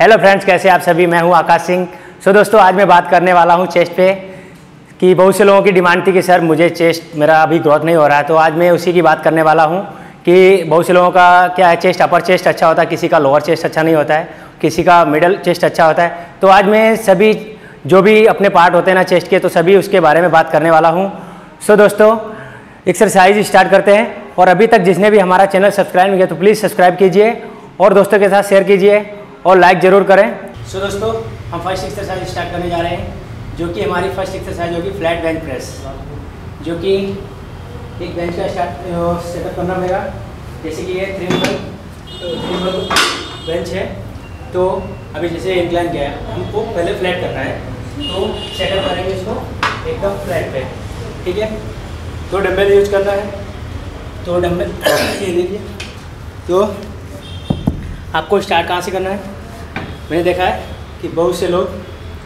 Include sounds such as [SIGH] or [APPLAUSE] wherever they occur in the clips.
Hello friends कैसे आप सभी? मैं हूँ आकाश सिंह। सो दोस्तों, आज मैं बात करने वाला हूँ चेस्ट पे कि बहुत से लोगों की डिमांड थी कि सर मुझे चेस्ट मेरा अभी ग्रोथ नहीं हो रहा है। तो आज मैं उसी की बात करने वाला हूँ कि बहुत से लोगों का क्या है चेस्ट अपर चेस्ट अच्छा होता है, किसी का लोअर चेस्ट अच्छा नहीं होता है, किसी का मिडल चेस्ट अच्छा होता है। तो आज मैं सभी जो भी अपने पार्ट होते हैं ना चेस्ट के तो सभी उसके बारे में बात करने वाला हूँ। सो दोस्तों एक्सरसाइज स्टार्ट करते हैं। और अभी तक जिसने भी हमारा चैनल सब्सक्राइब नहीं किया तो प्लीज़ सब्सक्राइब कीजिए और दोस्तों के साथ शेयर कीजिए। और लाइक ज़रूर करें। सो so, दोस्तों हम फ़र्स्ट एक्सरसाइज स्टार्ट करने जा रहे हैं जो कि हमारी फ़र्स्ट एक्सरसाइज होगी फ्लैट बेंच प्रेस जो कि एक बेंच का स्टार्ट सेटअप करना पड़ेगा जैसे कि ये थ्री नंबर बेंच है। तो अभी जैसे इंक्लाइन किया है हमको पहले फ्लैट करना है। तो सेटअप करेंगे इसको एकदम फ्लैट पे। ठीक है? तो डम्बल यूज़ करना है। तो डम्बल [COUGHS] ये देखिए। तो आपको स्टार्ट कहाँ से करना है? मैंने देखा है कि बहुत से लोग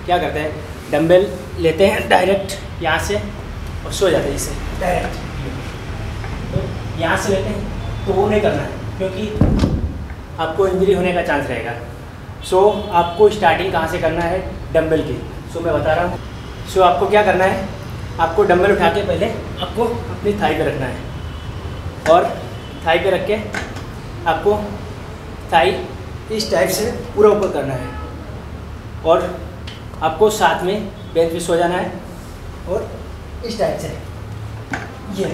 क्या करते हैं डम्बल लेते हैं डायरेक्ट यहाँ से और सो जाते हैं इसे डायरेक्ट तो यहाँ से लेते हैं तो वो नहीं करना है क्योंकि आपको इंजरी होने का चांस रहेगा। सो so, आपको स्टार्टिंग कहाँ से करना है? डम्बल की। सो so, मैं बता रहा हूँ। सो so, आपको क्या करना है? आपको डम्बल उठा के पहले आपको अपनी थाई पे रखना है। और थाई पे रख के आपको थाई इस टाइप से पूरा ऊपर करना है। और आपको साथ में बेंच पे सो जाना है। और इस टाइप से। ये।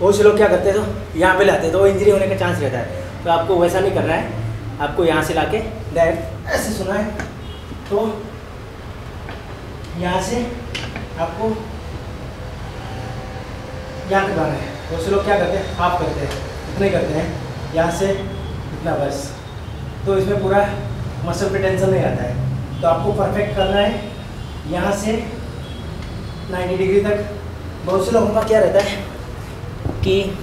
बहुत से लोग क्या करते हैं तो? यहाँ पे लाते हैं तो इंजरी होने का चांस रहता है। तो आपको वैसा नहीं करना है। आपको यहाँ से लाके डायरेक्ट ऐसे सुना है। तो यहाँ से आपको यहाँ करवाना है। बहुत से लोग क्या करते हैं? हाफ़ करते हैं। इतने करते हैं। यहाँ से बस। तो इसमें पूरा मसल पे टेंशन नहीं आता है। तो आपको परफेक्ट करना है। यहाँ से 90 डिग्री तक। बहुत से लोगों का क्या रहता है कि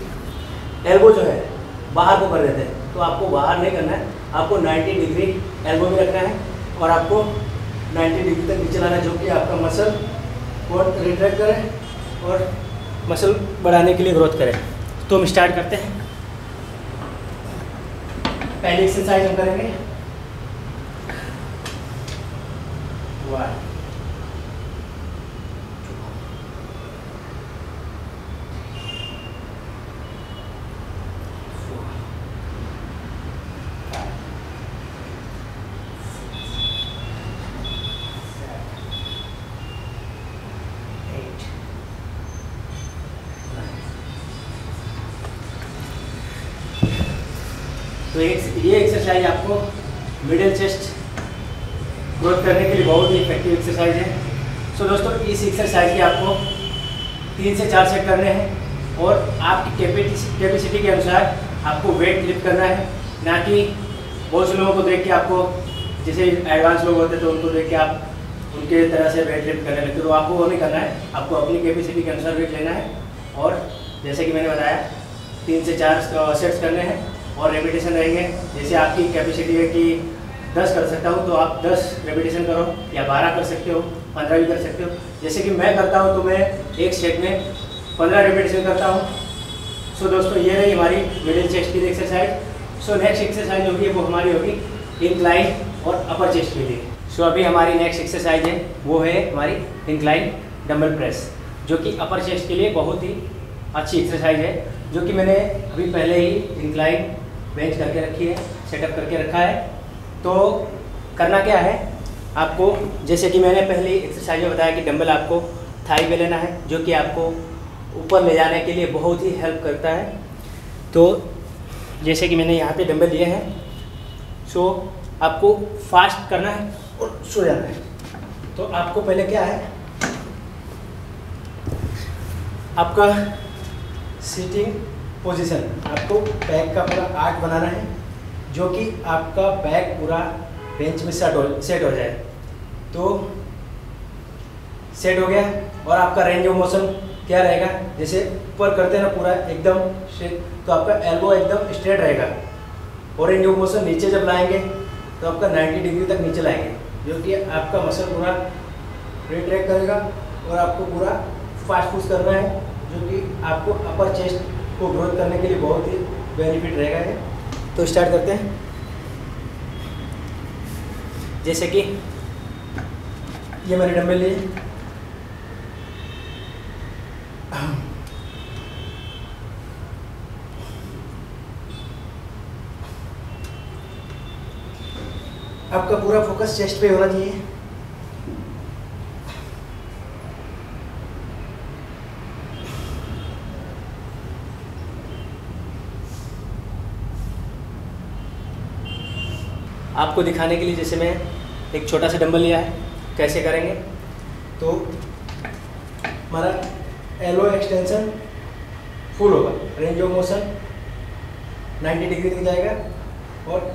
एल्बो जो है, बाहर को कर देते हैं। तो आपको बाहर नहीं करना है। आपको 90 डिग्री एल्बो में रखना है और आपको 90 डिग्री तक नीचे लाना है, जो कि आपका मसल को रिट्रैक्ट करें और मसल बढ़ाने के लिए ग्रोथ करें। तो हम स्टार्ट करते हैं। पहली एक्सरसाइज हम करेंगे? वन तो एक ये एक्सरसाइज आपको मिडिल चेस्ट ग्रोथ करने के लिए बहुत ही इफ़ेक्टिव एक्सरसाइज है। सो so, दोस्तों इस एक्सरसाइज के आपको तीन से चार सेट करने हैं और आपकी कैपेसिटी के अनुसार आपको वेट लिफ्ट करना है। ना कि बहुत से लोगों को देख के आपको जैसे एडवांस लोग होते हैं तो उनको देख के आप उनके तरह से वेट लिफ्ट करने लगते तो आपको वो नहीं करना है आपको अपनी कैपेसिटी के अनुसार वेट लेना है। और जैसे कि मैंने बताया तीन से चार सेट्स करने हैं। और रेपिटेशन रहेंगे। जैसे आपकी कैपेसिटी है कि दस कर सकता हूँ तो आप दस रेपिटेशन करो या बारह कर सकते हो, पंद्रह भी कर सकते हो। जैसे कि मैं करता हूँ तो मैं एक सेट में पंद्रह रेपिटेशन करता हूँ। सो दोस्तों, ये रही हमारी मिडिल चेस्ट की एक्सरसाइज सो नेक्स्ट एक्सरसाइज होगी वो हमारी होगी इंक्लाइन और अपर चेस्ट के लिए। सो अभी हमारी नेक्स्ट एक्सरसाइज है, वो है हमारी इंक्लाइन डम्बल प्रेस जो कि अपर चेस्ट के लिए बहुत ही अच्छी एक्सरसाइज है, जो कि मैंने अभी पहले ही इंक्लाइन बेंच करके रखी है सेटअप करके रखा है। तो करना क्या है? आपको, जैसे कि मैंने पहले एक्सरसाइज में बताया कि डंबल आपको थाई पे लेना है, जो कि आपको ऊपर ले जाने के लिए बहुत ही हेल्प करता है। तो जैसे कि मैंने यहाँ पे डंबल लिए हैं सो आपको फास्ट करना है और सो जाना है। तो आपको पहले क्या है? आपका सीटिंग पोजीशन आपको बैक का पूरा आर्ट बनाना है, जो कि आपका बैक पूरा बेंच में सेट हो सेट हो जाए। तो सेट हो गया और आपका रेंज ऑफ़ मोशन क्या रहेगा? जैसे ऊपर करते हैं ना पूरा एकदम तो आपका एल्बो एकदम स्ट्रेट रहेगा। और रेंज ऑफ़ मोशन नीचे जब लाएँगे तो आपका 90 डिग्री तक नीचे लाएँगे, जो कि आपका मसल पूरा रिट्रैक्ट करेगा और आपको पूरा फास्ट पुश करना है, जो कि आपको अपर चेस्ट को ग्रोथ करने के लिए बहुत ही बेनिफिट रहेगा है तो स्टार्ट करते हैं। जैसे कि ये मैंने डम्बल लिए। आपका पूरा फोकस चेस्ट पे होना चाहिए। आपको दिखाने के लिए जैसे मैं एक छोटा सा डंबल लिया है, कैसे करेंगे? तो हमारा एलो एक्सटेंशन फुल होगा रेंज ऑफ़ मोशन 90 डिग्री तक जाएगा और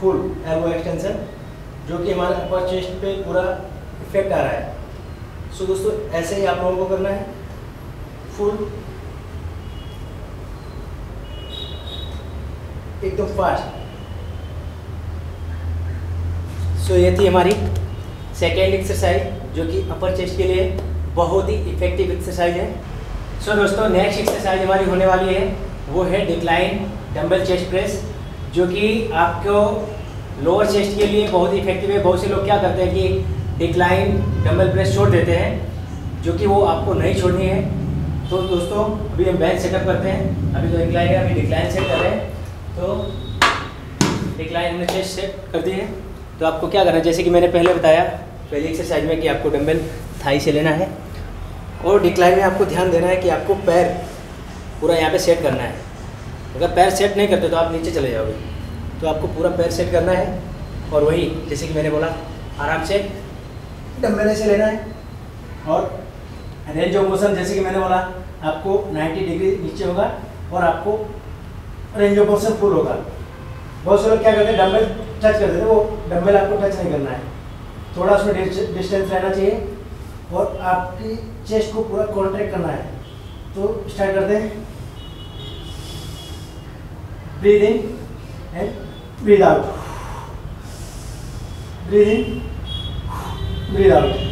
फुल एलो एक्सटेंशन जो कि हमारे अपर चेस्ट पे पूरा इफ़ेक्ट आ रहा है। सो दोस्तों, ऐसे ही आप लोगों को करना है। फुल एकदम तो फास्ट सो ये थी हमारी सेकेंड एक्सरसाइज जो कि अपर चेस्ट के लिए बहुत ही इफ़ेक्टिव एक्सरसाइज है। सो so, दोस्तों नेक्स्ट एक्सरसाइज हमारी होने वाली है वो है डिक्लाइन डम्बल चेस्ट प्रेस जो कि आपको लोअर चेस्ट के लिए बहुत ही इफ़ेक्टिव है। बहुत से लोग क्या करते हैं कि डिक्लाइन डम्बल प्रेस छोड़ देते हैं जो कि वो आपको नहीं छोड़नी है। तो दोस्तों अभी हम बेंच सेटअप करते हैं। अभी तो इंक्लाइन है अभी डिक्लाइन सेट कर रहे हैं। तो डिक्लाइन हमने चेस्ट सेट कर दी है। तो आपको क्या करना है? जैसे कि मैंने पहले बताया, पहली एक्सरसाइज में कि आपको डंबल थाई से लेना है और डिक्लाइन में आपको ध्यान देना है कि आपको पैर पूरा यहाँ पे सेट करना है। अगर पैर सेट नहीं करते तो आप नीचे चले जाओगे। तो आपको पूरा पैर सेट करना है और वही, जैसे कि मैंने बोला, आराम से डम्बल से लेना है और रेंज ऑफ़ मोशन जैसे कि मैंने बोला, आपको 90 डिग्री नीचे होगा और आपको रेंज ऑफ़ मोशन फुल होगा। बहुत से लोग क्या करते हैं डम्बल टच कर देते वो डम्बल आपको टच नहीं करना है। थोड़ा उसमें डिस्टेंस रहना चाहिए और आपकी चेस्ट को पूरा कॉन्ट्रैक्ट करना है। तो स्टार्ट करते हैं। Breathe in and breathe out breathe in breathe out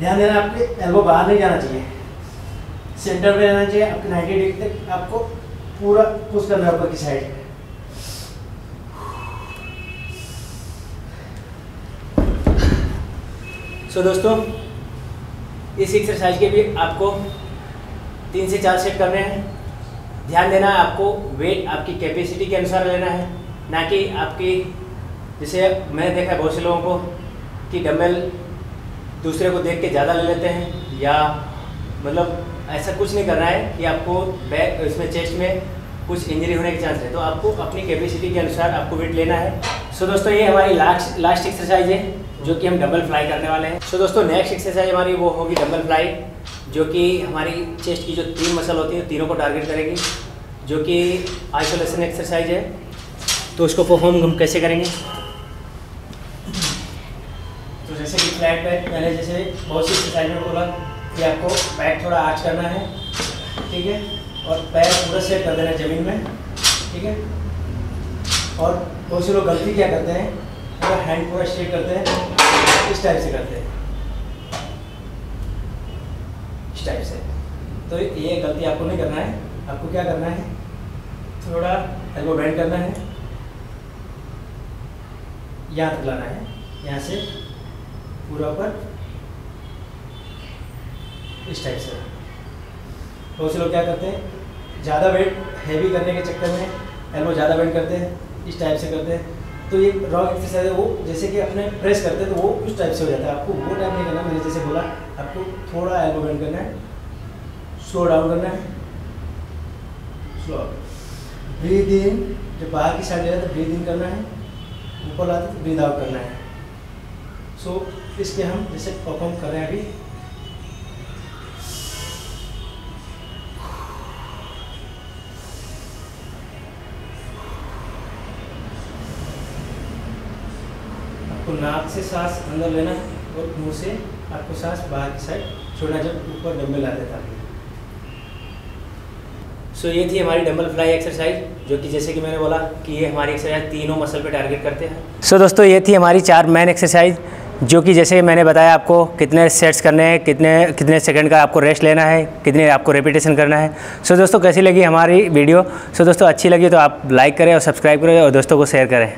ध्यान देना आपके एल्बो बाहर नहीं जाना चाहिए। सेंटर में रहना चाहिए आपके नाइन्टी डिग्री तक आपको पूरा पुश करना है ऊपर की साइड सो so, दोस्तों इस एक्सरसाइज के भी आपको तीन से चार सेट करने हैं। ध्यान देना आपको वेट आपकी कैपेसिटी के अनुसार लेना है ना कि आपकी जैसे मैंने देखा है बहुत से लोगों को कि डम्बल दूसरे को देख के ज़्यादा ले लेते हैं या मतलब ऐसा कुछ नहीं करना है कि आपको बैक, इसमें चेस्ट में कुछ इंजरी होने के चांस है। तो आपको अपनी कैपेसिटी के अनुसार आपको वेट लेना है। सो दोस्तों, ये हमारी लास्ट लास्ट एक्सरसाइज है, जो कि हम डबल फ्लाई करने वाले हैं। सो दोस्तों नेक्स्ट एक्सरसाइज हमारी वो होगी डबल फ्लाई जो कि हमारी चेस्ट की जो तीन मसल होती है, तीनों को टारगेट करेगी, जो कि आइसोलेशन एक्सरसाइज है। तो उसको परफॉर्म हम कैसे करेंगे? जैसे कि फ्लैट बैक मैंने जैसे बहुत सी एक्सरसाइज में बोला कि आपको बैक थोड़ा आर्च करना है, ठीक है? और पैर पूरा सेट कर देना ज़मीन में, ठीक है? और बहुत से लोग गलती क्या करते हैं? पूरा हैंड पूरा स्ट्रेट करते हैं, इस टाइप से करते हैं। इस टाइप से। तो ये गलती आपको नहीं करना है। आपको क्या करना है? थोड़ा एल्बो बैंड करना है। तक लाना है। यहाँ से पूरा ऊपर इस टाइप से। बहुत से लोग क्या करते हैं? ज़्यादा वेट हैवी करने के चक्कर में एल्बो ज़्यादा बेंड करते हैं, इस टाइप से करते हैं। तो ये रॉक एक्सरसाइज है वो, जैसे कि अपने प्रेस करते हैं तो वो उस टाइप से हो जाता है। आपको वो टाइप नहीं करना, मैंने जैसे बोला, आपको थोड़ा एल्बो बेंड करना है स्लो डाउन करना है स्लो ब्रीद इन जब बाहर की साइड जाए तो ब्रीद इन करना है, ऊपर लाते तो ब्रीद आउट करना है। सो so, इसके हम जैसे परफॉर्म कर रहे हैं अभी। आपको नाक से सांस अंदर लेना और मुँह से आपको सांस बाहर की साइड छोड़ना जब ऊपर डम्बल लाते था सो so, ये थी हमारी डम्बल फ्लाई एक्सरसाइज जो कि जैसे कि मैंने बोला कि ये हमारी एक्सरसाइज तीनों मसल पे टारगेट करते हैं। सो so, दोस्तों ये थी हमारी चार मैन एक्सरसाइज जो कि जैसे मैंने बताया आपको, कितने सेट्स करने हैं, कितने कितने सेकंड का आपको रेस्ट लेना है, कितने आपको रिपीटेशन करना है। सो दोस्तों, कैसी लगी हमारी वीडियो सो दोस्तों, अच्छी लगी तो आप लाइक करें और सब्सक्राइब करें और दोस्तों को शेयर करें।